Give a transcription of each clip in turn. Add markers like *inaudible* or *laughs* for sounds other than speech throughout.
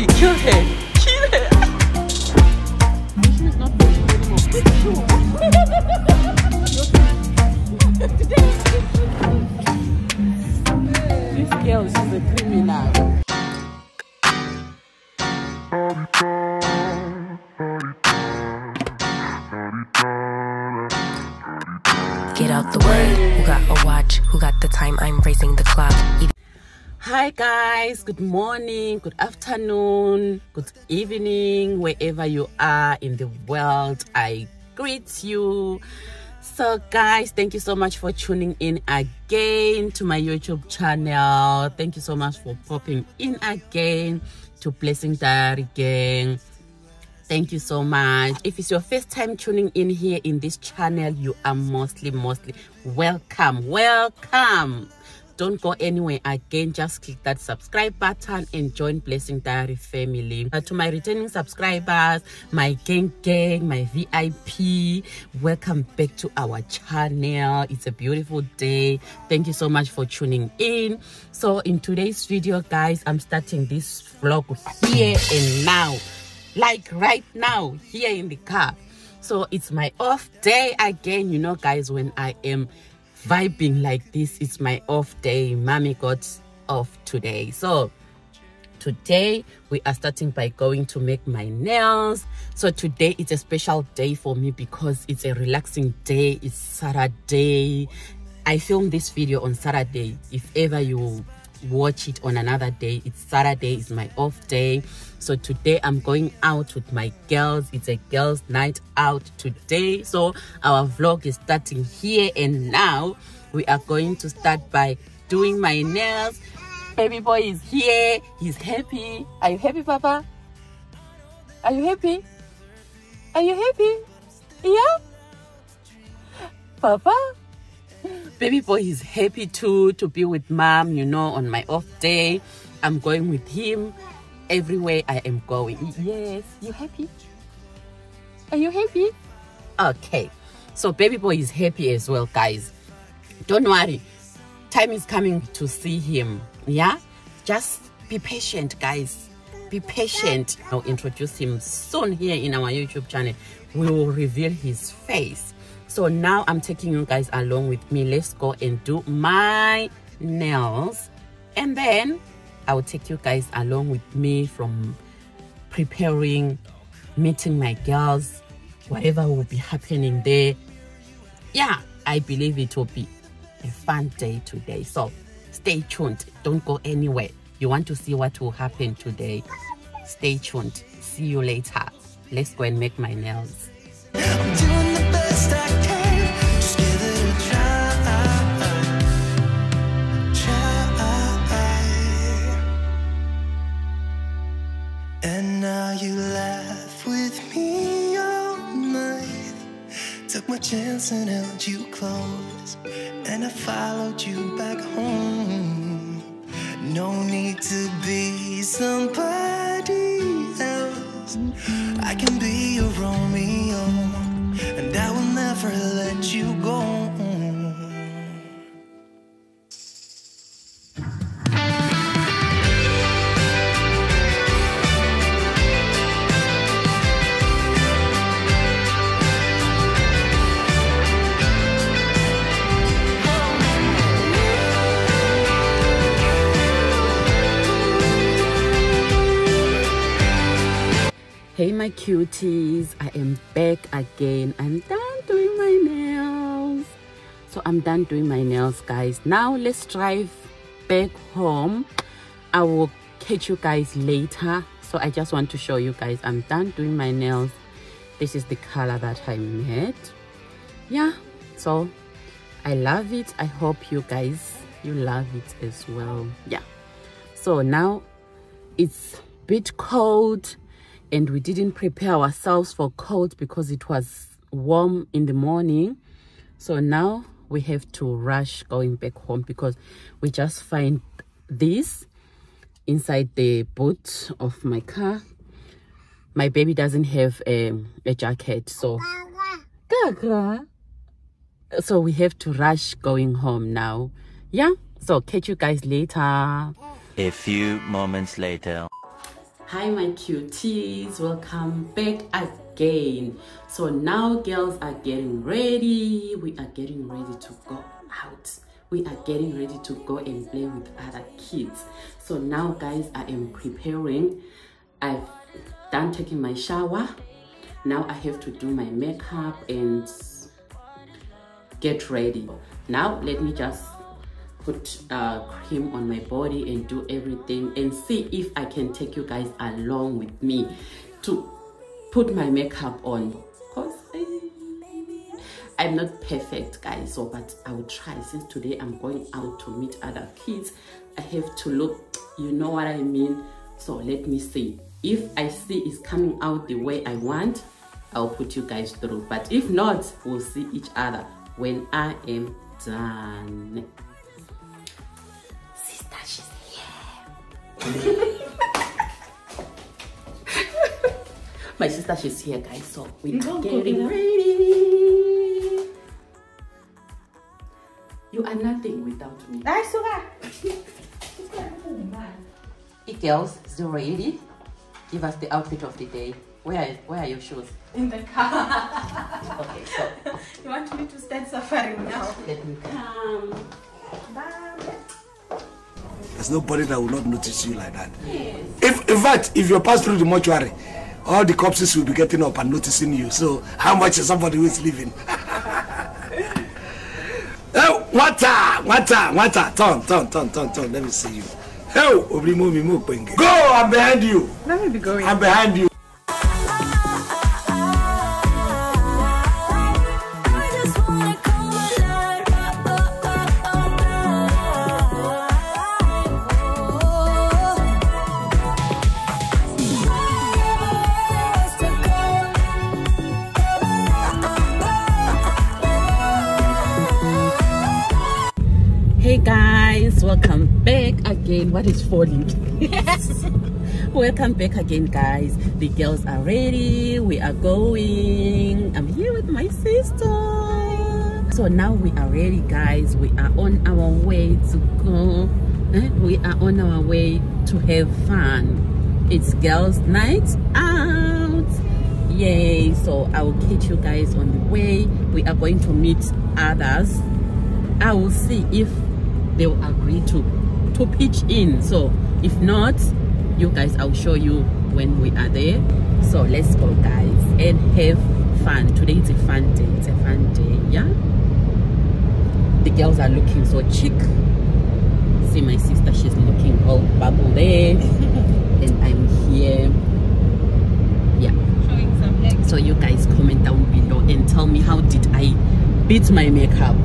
Beauty, kill her. Kill her. Guys, good morning, good afternoon, good evening, wherever you are in the world. I greet you. So guys, thank you so much for tuning in again to my YouTube channel. Thank you so much for popping in again to Blessing Diary Gang. Thank you so much. If it's your first time tuning in here in this channel, you are mostly, mostly welcome. Welcome. Don't go anywhere again. Just click that subscribe button and join Blessing Diary family. Uh, to my returning subscribers, my gang gang, my VIP, welcome back to our channel. It's a beautiful day. Thank you so much for tuning in. So in today's video, guys, I'm starting this vlog here and now like right now here in the car so it's my off day again you know guys when i am vibing like this it's my off day. Mommy got off today. So today we are starting by going to make my nails. So today is a special day for me because it's a relaxing day. It's saturday. I filmed this video on saturday. If ever you watch it on another day. It's saturday it's my off day. So today i'm going out with my girls. It's a girls night out today. So our vlog is starting here and now we are going to start by doing my nails. Baby boy is here. He's happy. Are you happy papa? Are you happy? Are you happy? Yeah? Papa baby boy is happy too to be with mom you know on my off day. I'm going with him everywhere i am going. Yes you happy? Are you happy? Okay. So baby boy is happy as well guys. Don't worry. Time is coming to see him yeah? Just be patient guys. Be patient. I'll introduce him soon here in our youtube channel. We will reveal his face so now i'm taking you guys along with me. Let's go and do my nails. And then i will take you guys along with me from preparing meeting my girls whatever will be happening there. Yeah i believe it will be a fun day today. So stay tuned. Don't go anywhere. You want to see what will happen today? Stay tuned. See you later. Let's go and make my nails cuties, I am back again. I'm done doing my nails. So I'm done doing my nails guys. Now let's drive back home. I will catch you guys later. So I just want to show you guys I'm done doing my nails. This is the color that I made. Yeah, so I love it. I hope you guys you love it as well. Yeah. So now it's a bit cold and we didn't prepare ourselves for cold because it was warm in the morning. So now we have to rush going back home because we just find this inside the boot of my car. My baby doesn't have a, a jacket so. So we have to rush going home now. Yeah? So catch you guys later. A few moments later. Hi my cuties. Welcome back again. So now girls are getting ready. We are getting ready to go out. We are getting ready to go and play with other kids. So now guys i am preparing. I've done taking my shower. Now i have to do my makeup and get ready. Now let me just put uh, cream on my body and do everything and see if I can take you guys along with me to put my makeup on. Because I'm not perfect guys so but I will try. Since today I'm going out to meet other kids I have to look you know what I mean? So let me see. If I see it's coming out the way I want I'll put you guys through. But if not we'll see each other when I am done My sister, she's here, guys. So we are getting ready. You are nothing without me. Hey girls, is you ready? Give us the outfit of the day. Where are, where are your shoes? In the car. Okay, so you want me to start suffering now? let me come. Um, bye. There's nobody that will not notice you like that. If, in fact, if you pass through the mortuary, all the corpses will be getting up and noticing you. So, how much is somebody who is living? *laughs* oh, water, water, water. Turn, turn, turn, turn, turn. Let me see you. Oh, Obrimo Mimo. Go, I'm behind you. Let me be going. I'm behind you. Welcome back again. What is falling? Yes. *laughs* Welcome back again, guys. The girls are ready. We are going. I'm here with my sister. So now we are ready, guys. We are on our way to go. eh? We are on our way to have fun. It's girls' night out. Yay! So I will catch you guys on the way. We are going to meet others I will see if they will agree to to pitch in. So if not, you guys, I'll show you when we are there. So let's go, guys, and have fun. Today is a fun day. It's a fun day, yeah. The girls are looking so chic. See my sister, she's looking all bubble there, *laughs* and I'm here. Yeah. Showing some legs. So you guys comment down below and tell me how did I beat my makeup.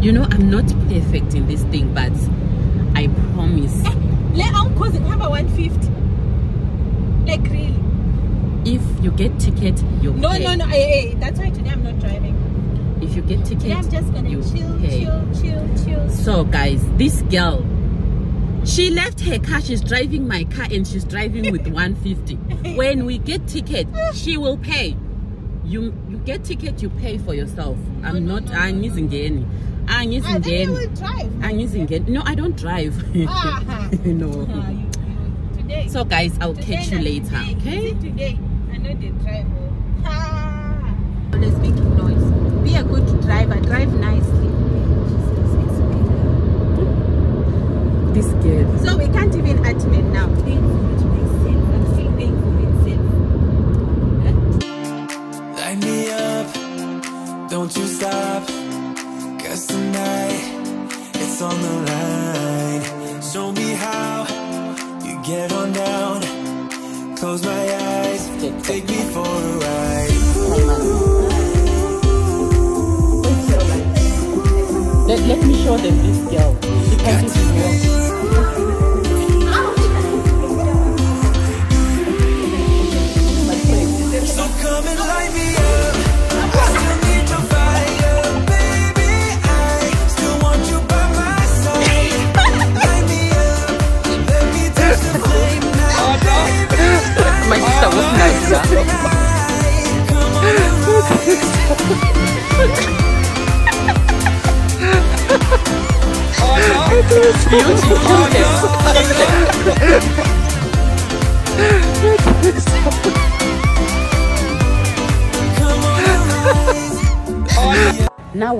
You know I'm not perfect in this thing, but I promise. Let uncles have a 150. Like really? If you get ticket, you No, pay. no, no. Hey, hey, that's why today I'm not driving. If you get ticket, Today I'm just gonna chill, pay. chill, chill, chill. So guys, this girl, she left her car. She's driving my car and she's driving with *laughs* 150. When we get ticket, she will pay. You you get ticket, you pay for yourself. I'm not. I'm using any. I'm Ah, then you will any. Drive. I'm using it. No, I don't drive. *laughs* Ah, no. ah, you, you, today. So guys, I'll today catch you later. today. Okay. Today, I know they drive. Ah. Always making noise. Be a good driver. Drive nicely. This girl. So we can't even admit now.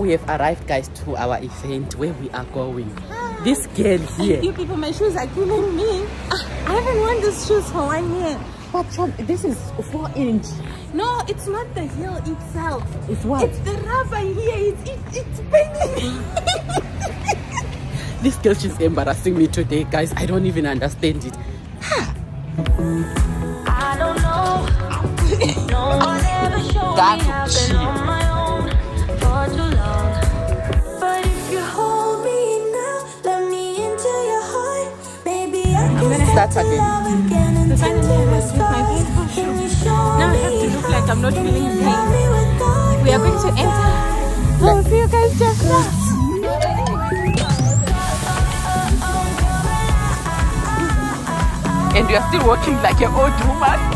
We have arrived guys to our event where we are going this girl here You people, my shoes are killing me. Ah, I haven't worn these shoes for one year. but Chom, this is four inch No, it's not the heel itself. it's what It's the rubber here. It's it, it's paining. *laughs* this girl she's embarrassing me today guys i don't even understand it I don't know. *laughs* No one ever showed me I've I can gonna start start to again. love The final to time the I was with my stars. beautiful Can shoe. show Now I have to look like I'm not Can feeling pain. love me without We are going to enter. eyes? Oh, see you guys just now. and you're still walking like an old woman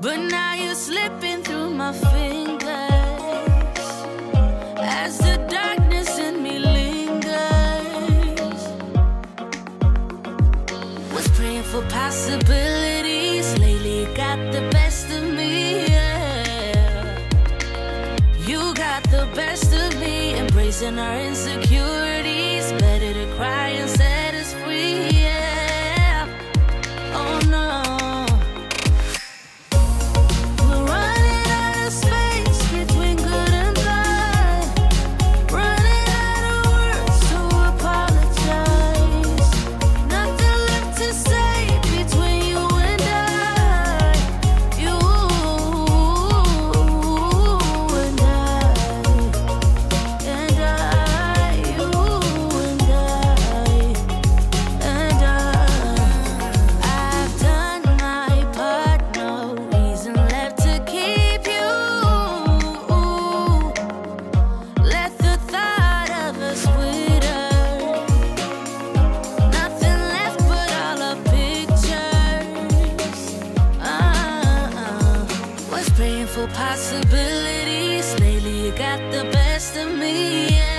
But now you're slipping through my fingers as the darkness in me lingers. Was praying for possibilities, lately got the best of me. yeah. You got the best of me, embracing our insecurities. Possibilities. Lately, you got the best of me. Yeah.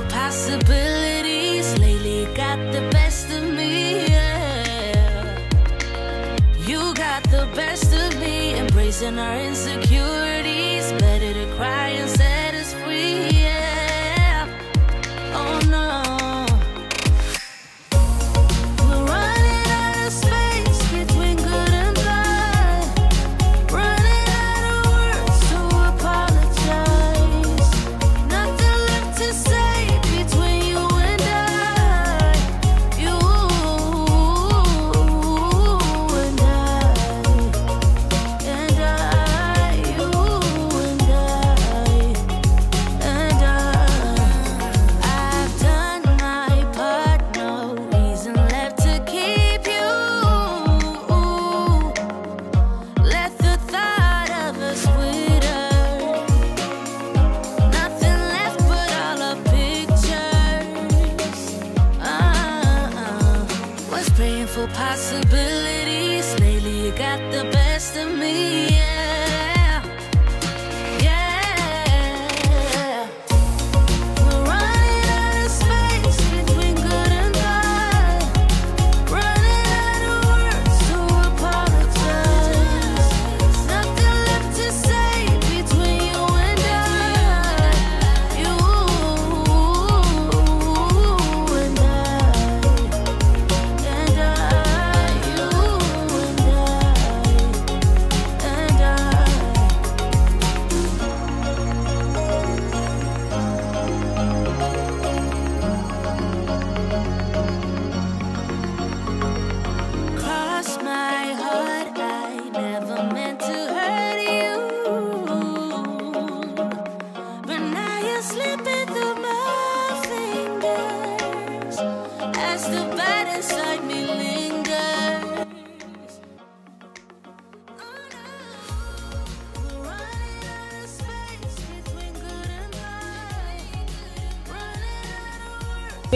for possibilities. Lately, got the best of me. Yeah. You got the best of me, embracing our insecurities.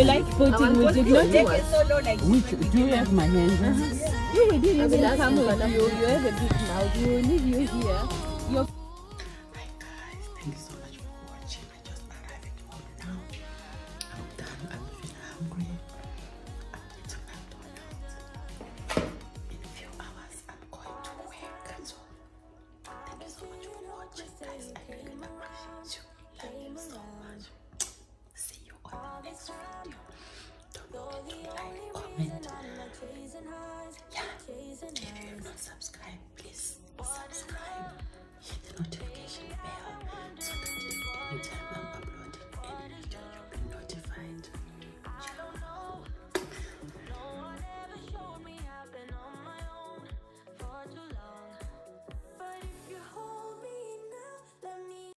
We like putting with did not take solo like Which, do you have my hand? Uh -huh. You will be living somewhere. You, you have a big mouth, you will leave you here.